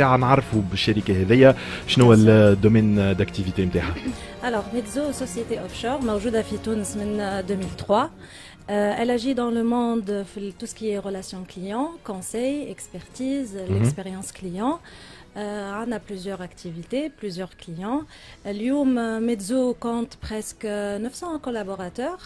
ساعه نعرفوا بالشركه هذيا شنو هو الدومين داكتيفيتي نتاعها Alors, Mezzo, société offshore, موجودة في تونس من 2003. Euh, elle agit dans le monde, tout ce qui est relations clients, conseil, expertise, mm -hmm. l'expérience client. Euh, on a plusieurs activités, plusieurs clients. Lyoum Mezzo compte presque 900 collaborateurs.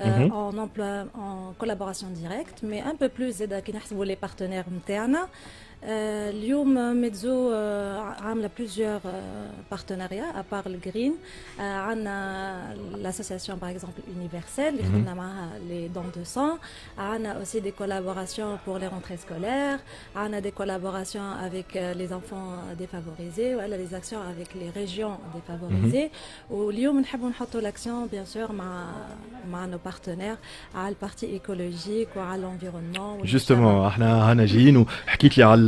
Euh, mm -hmm. en, emploi, en collaboration directe, mais un peu plus les partenaires internes. اليوم ميدزو عامله plusieurs partenariats à part le green عندنا l'association par exemple universelle اللي خدمنا معاها les dons de sang عندنا aussi des collaborations pour les rentrées scolaires عندنا des collaborations avec les enfants défavorisés ولا les actions avec les régions défavorisées واليوم نحبوا نحطوا l'action bien sûr مع مع nos partenaires على البارتي ايكولوجيك وعلى l'environnement justement احنا هنا جايين وحكيت لي على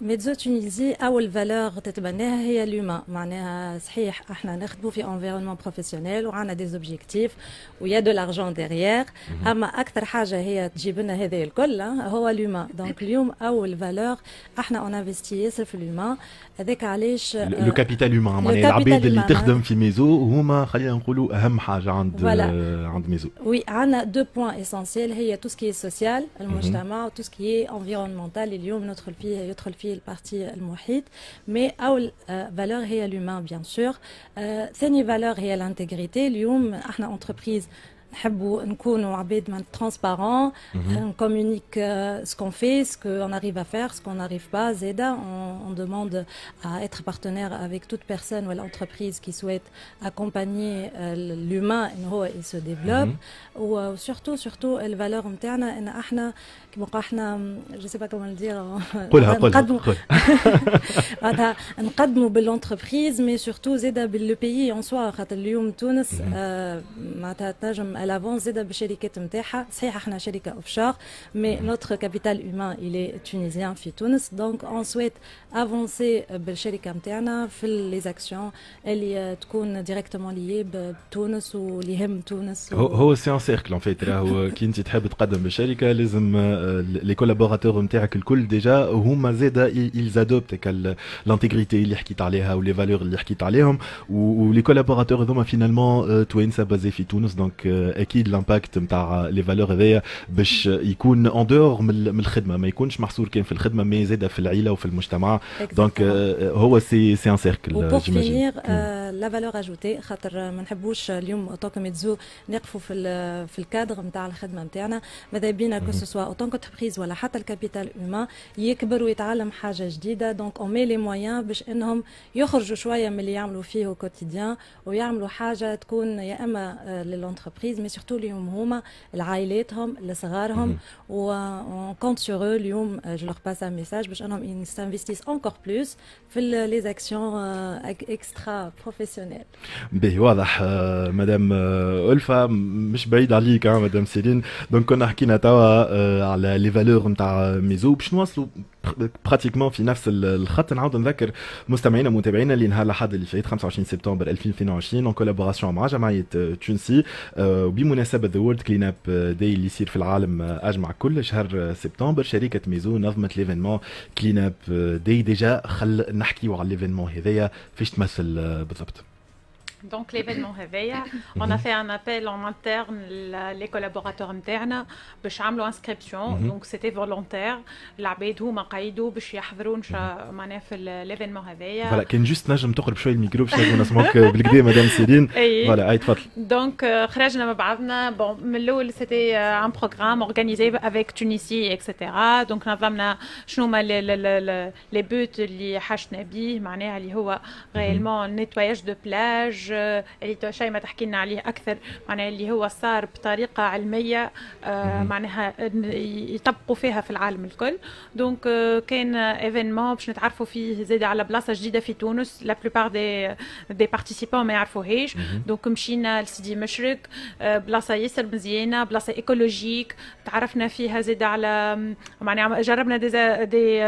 ميزو تونيزي اول فالور تتبناها هي لوما معناها صحيح احنا نخدموا في انفيرونمون بروفيسيونيل وعندنا دي زوبجيكتيف ويا دو لارجون ديريير اما اكثر حاجه هي تجيب لنا هذا الكل هو لوما دونك اليوم اول فالور احنا اون انفستي ياسر في لوما هذاك علاش لو كابيتال هيومان معناها العباد اللي تخدم في ميزو هما خلينا نقولوا اهم حاجه عند voilà. عند ميزو وي عندنا دو بوين اسونسيال هي تو سكي سوسيال المجتمع وتو سكي انفيرونمونتال اليوم ندخل فيه يدخل فيه البارتي المحيط مي اول فالور هي لومان بيان سور ثاني فالور هي الانتيغريتي اليوم احنا انتربريز نحبوا نكونوا عباد من ترانسبارون نكومونيك ce qu'on fait ce qu'on arrive à faire ce qu'on n'arrive pas زادا on, on demande à être partenaire avec toute personne ou l'entreprise qui souhaite accompagner l'humain ان هو il se développe و surtout surtout الفالور نتاعنا ان احنا كما احنا جو سي با كومون دير قولها قولها معناتها نقدموا بالونتربريز مي سورتو زادا باللو بيي اون سوا خاطر اليوم تونس معناتها تنجم الافونس زادا بالشركات نتاعها صحيح احنا شركه اوف شور مي نوتر كابيتال هيومان الي تونيزيان في تونس دونك اون سويت افونسي بالشركه نتاعنا في لي زاكسيون اللي تكون ديريكتومون ليي بتونس واللي يهم تونس هو هو سي ان سيركل ان فيت راهو كي انت تحب تقدم بالشركه لازم لي كولابوراتور نتاعك الكل ديجا هما زادا ils adoptent لانتيغريتي اللي حكيت عليها ولي فالور اللي حكيت عليهم ولي كولابوراتور هذوما فينالمون توانسه بازي في تونس دونك أكيد الامباكت نتاع لي فالور هذايا باش يكون اون دور من الخدمة. ما يكونش محصور كان في الخدمة مي زاده في العيلة وفي المجتمع. دونك هو سي سي ان سيركل جيماجين لا فالور اجوتي خاطر ما نحبوش اليوم اوتو ميتزو نقفوا في في الكادر نتاع الخدمة نتاعنا ماذا بينا كو سوا اوتون كونتربريز ولا حتى الكابيتال اومان يكبر ويتعلم حاجة جديدة. دونك اون مي لي مويان باش إنهم يخرجوا شوية من اللي يعملوا فيه كوتيديان ويعملوا حاجة تكون يا إما للونتربريز مي سورتو اليوم هما لعائلاتهم لصغارهم و كونت سور اليوم جو لور باس ان ميساج باش انهم ينستانفيستيس انكور بلوس في لي اكسيون اكسترا بروفيسيونيل باهي واضح مدام الفا مش بعيد عليك مدام سيلين دونك كنا حكينا توا على لي فالور نتاع ميزو باش نوصلوا براتيكمون في نفس الخط. نعاود نذكر مستمعينا ومتابعينا اللي نهار الاحد اللي فات 25 سبتمبر 2022 اون كولابوراسيون مع جمعية تونسي وبمناسبة ذا وورلد كلين اب داي اللي يصير في العالم أجمع كل شهر سبتمبر شركة ميزو نظمت ليفينمون كلين اب داي ديجا خل نحكيو على ليفينمون هذايا. فاش تمثل بالضبط؟ Donc l'événement réveil, on a fait un appel en interne, les collaborateurs internes, باش يعملوا inscription, donc c'était volontaire. العباد هما قيدوا باش يحضروا معناها في l'événement réveil. فوالا كان جوست نجم تقرب شويه الميكرو باش نجم نسمعوك بالكدا مدام سيرين. فوالا اي تفضل. دونك خرجنا مع بعضنا بون من الاول سيتي ان بروغرام اورغانيزي افيك تونسي اكسيتيرا دونك نظمنا شنو هما لي بوت اللي حشنا به معناها اللي هو ريالمون نيتواياج دو بلاج اللي شيء ما تحكي لنا عليه أكثر معناها اللي هو صار بطريقة علمية معناها يطبقوا فيها في العالم الكل. دونك كان ايفينمون باش نتعرفوا فيه زاد على بلاصة جديدة في تونس. لا بلوبار دي دي بارتيسيبون ما يعرفوهاش دونك مشينا لسيدي مشرق بلاصة ياسر مزيانة بلاصة ايكولوجيك تعرفنا فيها زاد على معناها جربنا دي دي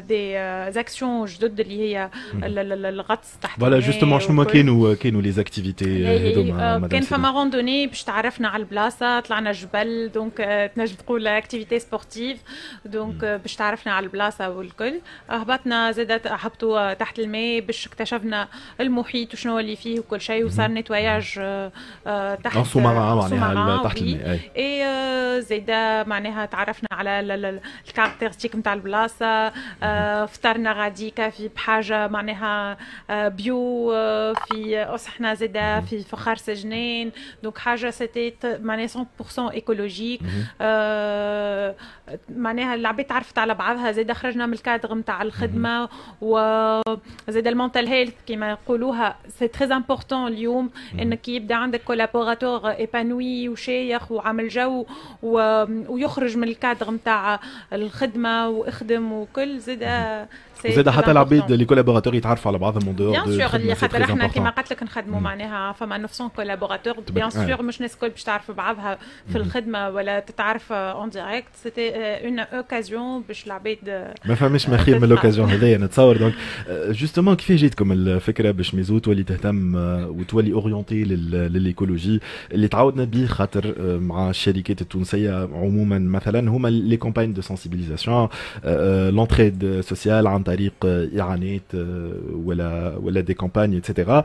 دي زاكسيون جدد اللي هي الغطس تحت فوالا جوستومون شنو كانوا كانوا لي زاكتيفيتي هذوما كان فما روندوني باش تعرفنا على البلاصة طلعنا جبل دونك تنجم تقول اكتيفيتي سبورتيف دونك باش تعرفنا على البلاصة والكل. هبطنا زادت هبطوا تحت الماء باش اكتشفنا المحيط وشنو اللي فيه وكل شيء وصار نتواياج تحت سومارا معناها تحت الماء أي. زاده معناها تعرفنا على الكاركتيرستيك نتاع البلاصة. فطرنا غاديكا في بحاجة معناها بيو في إحنا زاده في فخار سجنين. دونك حاجة سيتي معناها 100% ايكولوجيك آه معناها العباد تعرفت على بعضها. زاده خرجنا من الكادر نتاع الخدمة وزاد المونتال هيلث كما يقولوها سي تري امبورطون اليوم إنك يبدأ عندك كولابوراتور ايبانوي وشيخ وعامل جو ويخرج من الكادر نتاع الخدمة واخدم وكل زاده زاد حتى العباد لي كولابوراتور يتعرفوا على بعضهم دو بيان سور اللي خاطر إحنا كما قلت لك نخدموا معناها فما 900 كولابوراتور بيان سور مش ناس الكل باش تعرف بعضها في الخدمة ولا تتعرف اون ديريكت سيتي اون اوكازيون باش العباد ما فماش ما خير من لوكازيون هذيا نتصور. دونك جوستومون كيف جاتكم الفكرة باش ميزو تولي تهتم وتولي اورينتي للإيكولوجي اللي تعودنا به خاطر مع الشركات التونسية عموما مثلا هما لي كومباين دو سنسيبيليزاسيون لونتريد سوسيال عن طريق إعانات ولا ولا دي كومباني اتسيتيرا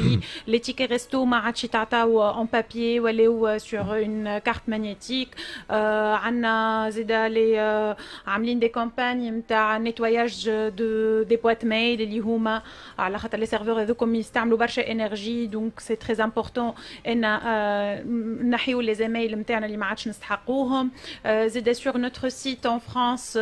وي لي تيكي ريستو ما عادش يتعطاو اون بابي ولاو sur une carte magnétique عندنا زيدا لي عاملين دي كومباني نتاع نيتواياج دو دي بوات ميل اللي هما على خاطر لي سيرفور هذوكم يستعملوا برشا انرجي دونك سي تري امبورطون ان نحيو لي زيميل نتاعنا اللي ما عادش نستحقوهم زيد سور نوتر سيت ان فرانس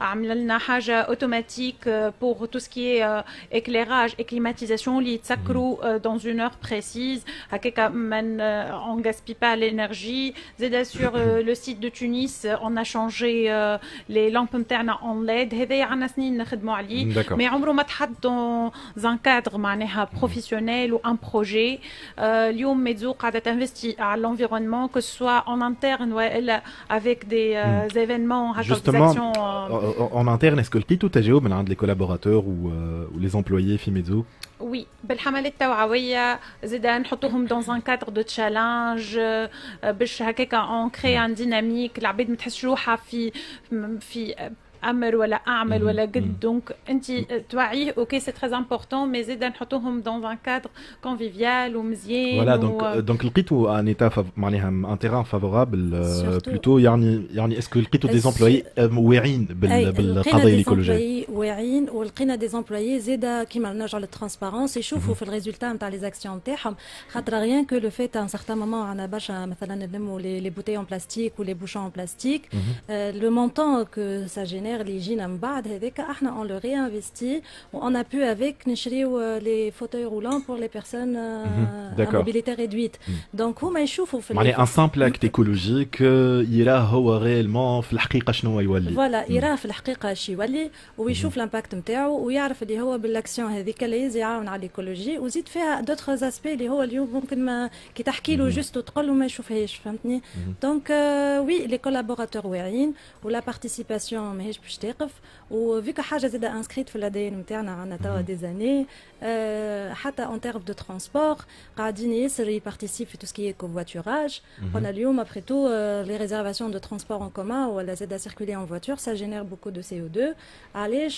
عمل لنا حاجه اوتوماتيك بور تو سكي éclairage et climatisation اللي يتسكروا dans une heure précise هكاك ما on gaspille pas l'énergie زيد sur le site de Tunis on a changé les lampes نتاعنا اون ليد هذايا عندنا سنين نخدموا عليه مي عمره ما تحط دون زان كادر معناها بروفيسيونيل وان بروجي اليوم ميزو قاعده تنفستي على l'environnement que ce soit en interne والا avec des euh, événements Justement, en interne est-ce que لقيتوا تجاوب من عند les collaborateurs ou, euh, ou les employés في ميزو وي بالحملات التوعويه زيد نحطوهم دون ان كادر دو تشالنج باش هكاك اون كري ان ديناميك العباد ما تحسش روحها في في أمر ولا أعمل ولا قد. دونك انت توعيه أوكي سي تري امبورطون مي زيد نحطوهم دون ان كادر كونفيفيال ومزيان فوالا دونك دونك لقيتوا ان ايتا معناها ان تيران فافورابل بلوتو يعني يعني اسكو لقيتوا دي زومبلوي واعيين بالقضايا الايكولوجيه واعيين ولقينا دي زومبلوي زيد كيما نرجعوا للترانسبارونس يشوفوا في الريزولتا نتاع لي زاكسيون نتاعهم خاطر ريان كو لو فيت ان سارتان مومون عندنا برشا مثلا نلموا لي بوتي اون بلاستيك ولي بوشون اون بلاستيك لو مونطون كو سا جينير اللي يجينا من بعد هذاك احنا اون لو ريانفيستي اون ا بو افيك نشريو لي فوتوي رولون بور لي بيرسون موبيليتي ريدويت دونك هما يشوفوا في معناها ان سامبل اكت ايكولوجيك يراه هو ريلمون في الحقيقه شنو يولي فوالا يراه في الحقيقه اش يولي ويشوف الامباكت نتاعو ويعرف اللي هو بالاكسيون هذيك اللي يعاون على الايكولوجي وزيد فيها دوتر اسبي اللي هو اليوم ممكن ما كي تحكي له جوست وتقول له ما يشوفهاش فهمتني دونك وي لي كولابوراتور واعيين ولا بارتيسيباسيون ماهيش باش تقف وفيك حاجه زاد انسكريت في الادي ان نتاعنا عندنا توا دي زاني حتى اون تيرم دو ترونسبور قاعدين ياسر يبارتيسيب في تو سكي كوفواتوراج قلنا اليوم ابري تو لي ريزيرفاسيون دو ترونسبور ان كومان ولا زاد سيركولي ان فواتور سا جينير بوكو دو سي او 2 علاش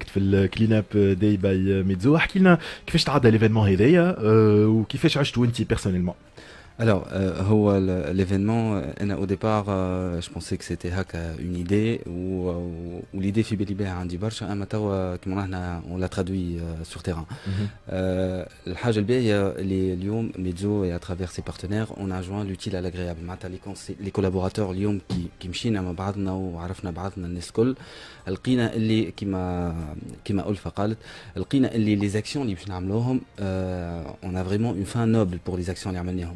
شاركت في الكلين اب داي باي ميدزو احكي لنا كيفاش تعدى ليفينمون هذايا وكيفاش عشتوا انت بيرسونيلمون Alors, euh, l'événement, au départ, euh, je pensais que c'était une idée, ou, ou, ou l'idée Fibelibé à Andy Barch, on l'a traduit euh, sur terrain. الحاجة الباهية اللي اليوم ميدزو et à travers ses partenaires, on a joint l'utile à l'agréable. معناتها les collaborateurs اليوم كي كي مشينا مع بعضنا وعرفنا بعضنا الناس الكل لقينا اللي كما كما ألفا قالت لقينا اللي لي زاكسيون اللي باش نعملوهم on a vraiment une fin noble pour les actions اللي عملناهم.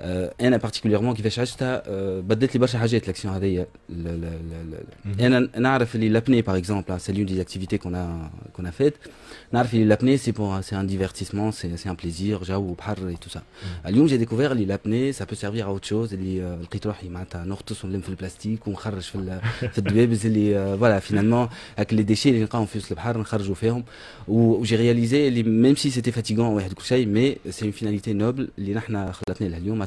انا بارتيكوليرمون كيفاش عشتها بدلت لي برشا حاجات الاكسيون هذيا انا نعرف اللي لابني باغ اكزومبل سي لون دي اكتيفيتي كون كون فيت نعرف اللي لابني سي بور سي ان ديفرتيسمون سي سي ان بليزير جو بحر اي تو سا اليوم جي ديكوفير اللي لابني سا بو سيرفير اوت شوز اللي لقيت روحي معناتها نغطس ونلم في البلاستيك ونخرج في في الدبابز اللي فوالا فينالمون هاك لي ديشي اللي نلقاهم في وسط البحر نخرجوا فيهم وجي رياليزي اللي ميم سي سيتي فاتيغون واحد كل شيء مي سي اون فيناليتي نوبل اللي نحن خلتنا لها اليوم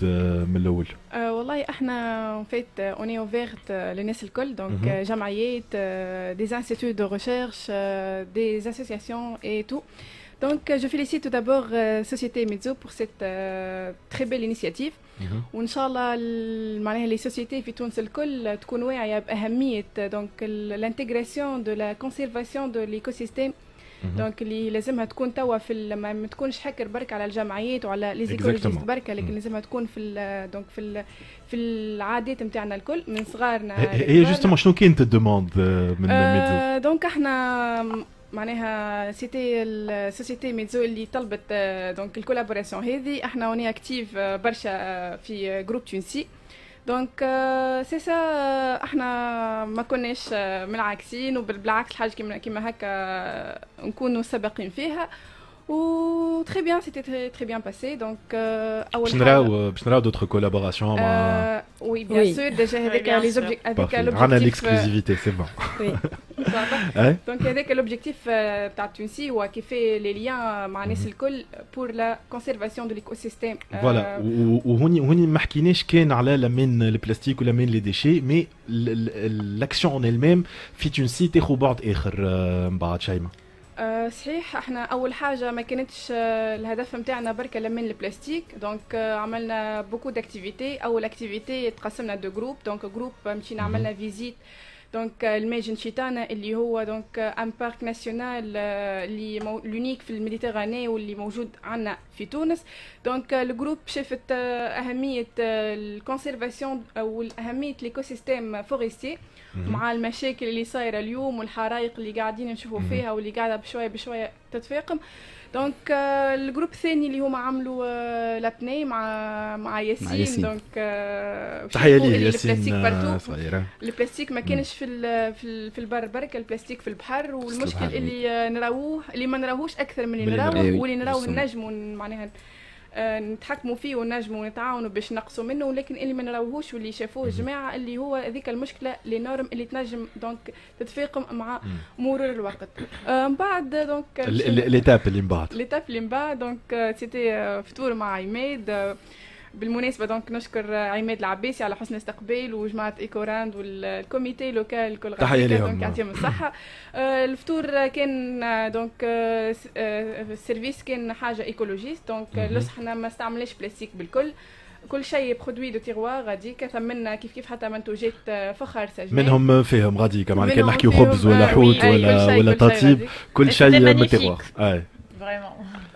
من الاول؟ أه والله احنا فيت اوني اوفيرت للناس الكل دونك جمعيات دي انستيتوت دو ريشيرش دي اسوسياسيون اي تو Donc, je félicite tout d'abord euh, Société Mezzo pour cette euh, très belle initiative. وان شاء الله معناها لي سوسيتي في تونس الكل تكون واعيه باهميه دونك الانتيغراسيون دو لا كونسيرفاسيون دو ليكو سيستيم دونك اللي لازمها تكون توا في ما تكونش حكر برك على الجمعيات وعلى لي زيكولوجيست برك لكن لازمها تكون في دونك في في العادات نتاعنا الكل من صغارنا هي جوستومون شنو كانت الدوموند من آه دونك إحنا معناها سيتي السوسيتي ميزو اللي طلبت دونك الكولابوراسيون هذه إحنا وني اكتيف برشا في جروب تونسي دونك سي سا إحنا ما كناش من العاكسين وبالعكس الحاجة كيما كيما هكا نكونوا سابقين فيها. Très bien, c'était très, très bien passé. Donc, euh, ou euh, d'autres collaborations euh, ben, Oui, bien sûr, déjà avec oui, les objectifs. On a l'exclusivité, c'est bon. Euh, oui. donc, avec l'objectif de Tunisie, ou qui fait les liens mhm. pour la conservation de l'écosystème. Voilà, ou on ne la mine le plastique ou la mine les déchets, mais l'action en elle-même, fit une site et bah, robot et آه، صحيح إحنا أول حاجة ما كانتش آه، الهدف نتاعنا بركة لمن البلاستيك. دونك آه، عملنا بوكو داكتيفيتي أول اكتيفيتي تقسمنا دو جروب دونك جروب مشينا. عملنا فيزيت دونك الماجن شيطانة اللي هو دونك ان بارك ناسيونال اللي مو- لونيك في الميديتيراني واللي موجود عندنا في تونس. دونك الجروب شافت أهمية الكونسيرفاسيون أو أهمية ليكو سيستيم فورستي مع المشاكل اللي صايرة اليوم والحرائق اللي قاعدين نشوفوا. فيها واللي قاعدة بشوية بشوية تتفاقم. دونك آه، الجروب الثاني اللي هما عملوا آه، لابني مع مع ياسين, ياسين. دونك آه، تحية ليه ياسين البلاستيك البلاستيك ما كانش في ال- في ال- في البر برك البلاستيك في البحر. والمشكل البحر، اللي نراوه اللي ما نراوهوش أكثر من اللي نراوه نراوه. واللي نراوه. نجموا معناها نتحكموا فيه ونجموا نتعاونوا باش نقصوا منه ولكن اللي ما نراوهوش واللي شافوه الجماعة اللي هو هذيك المشكلة لي نورم اللي تنجم دونك تتفاقم مع مرور الوقت. آه، من بعد دونك ليتاب اللي من بعد. ليتاب اللي من بعد دونك سيتي فطور مع عماد آه، بالمناسبة دونك نشكر عماد العباسي على حسن استقبال وجماعة إيكوراند والكوميتي لوكال كل تحية لهم. يعطيهم الصحة. آه، الفطور كان آه، دونك آه، السيرفيس كان حاجة إيكولوجيست دونك لصحنا ما استعملناش بلاستيك بالكل. كل شيء برودوي دو تيغوار غاديك. ثمنا كيف كيف حتى منتوجات فخر سجن منهم فيهم غاديك كما كان نحكيو خبز ولا حوت ولا ولا تطيب كل شيء من التيغوار فريمون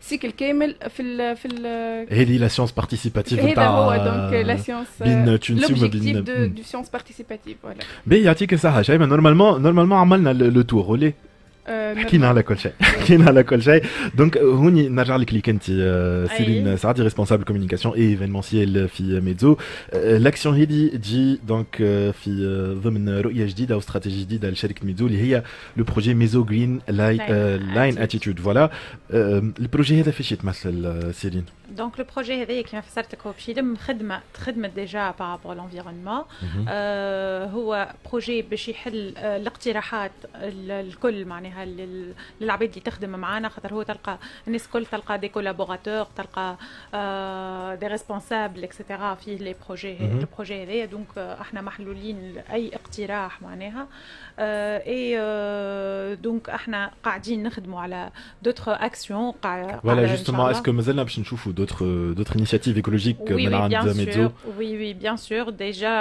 سيكل كامل في ال في ال هذه لا سيونس بارتيسيباتيف هذا هو نتاع دونك لا سيونس بين تونسي وما لوبجيكتيف بين دو مم. دو سيونس بارتيسيباتيف فوالا بي يعطيك الصحة شيماء نورمالمون نورمالمون عملنا لو تور ولي آه، حكينا على كل شيء حكينا على كل شيء دونك هوني نرجع لك ليك انت آه، أي. سيرين سعدي ريسبونسابل كوميونيكاسيون اي ايفينمونسيال في ميدزو لاكسيون هذه تجي دونك آه، في آه، ضمن رؤيه جديده واستراتيجيه جديده لشركه ميدزو اللي هي لو بروجي ميزو جرين لاين Line اتيتود فوالا البروجي هذا فاش يتمثل آه، سيرين دونك لو بروجي هذايا كيما فسرت لك هو باش يلم خدمه خدمه ديجا بارابور لونفيرونمون آه هو بروجي باش يحل آه الاقتراحات ال- الكل معناها لل- للعباد اللي تخدم معنا خاطر هو تلقى الناس الكل تلقى دي كولابوراتور تلقى آه دي ريسبونسابل اكسيتيرا في لي بروجي. البروجي هذايا دونك آه إحنا محلولين لأي اقتراح معناها. آه اي آه دونك إحنا قاعدين نخدموا على دوتر اكسيون فوالا جوستومون اسكو مازلنا باش نشوفوا دوتر دوتر انيشيتيف ايكولوجيك Oui, من oui, عند sûr. Oui, oui, bien sûr. Déjà,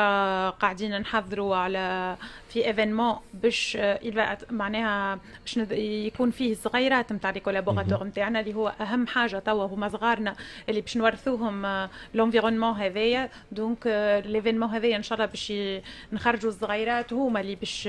قاعدين نحضروا على في ايفينمون باش معناها باش يكون فيه صغيرات نتاع لي كولابوراتور نتاعنا اللي هو اهم حاجة توا هما صغارنا اللي باش نورثوهم لونفيرونمون هذايا دونك ليفينمون هذايا ان شاء الله باش نخرجوا الصغيرات هما اللي باش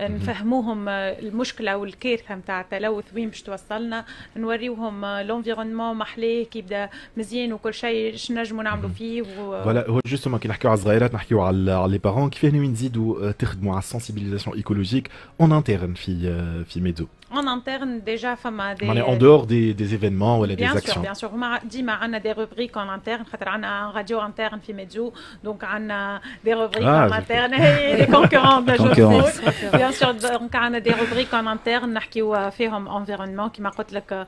نفهموهم المشكلة والكارثه نتاع التلوث وين باش توصلنا نوريوهم لونفيرونمون محلاه كي يبدا مزيان وكل شيء شنو نجموا نعملوا فيه و... فوالا هو جوستومون كي نحكيو على الصغيرات نحكيو على على لي بارون كيفاه ناوي نزيدوا آه، تخدموا على السنسيبيليزاسيون ايكولوجيك اون انترن في آه، في ميدزو En interne, déjà, فما des... معناها en dehors des des événements ولا des Bien sûr, actions bien sûr. هما ديما عندنا des rubriques en interne خاطر عندنا راديو interne في ميدزو دونك عندنا des rubriques Ah, en je- interne هي les concurrents de Concurrence. Joe Bien sûr, دونك عندنا des rubriques en interne نحكيو فيهم environnement كما قلت لك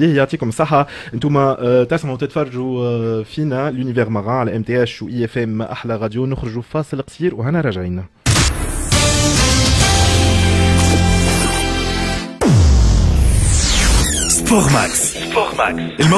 بيه يعطيكم الصحة. أنتم تسمعوا تتفرجوا فينا لونيفير ماران على إم تي اش و إي إف إم أحلى راديو. نخرجوا فاصل قصير وهنا راجعين. سبور ماكس سبور ماكس